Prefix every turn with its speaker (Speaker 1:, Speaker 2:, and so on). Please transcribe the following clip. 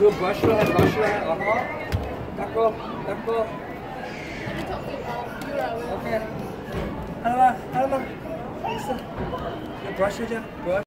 Speaker 1: Jo brush lah, brush lah. Oh, tako, tako. Okay. Halo, halo. Brush aja, brush.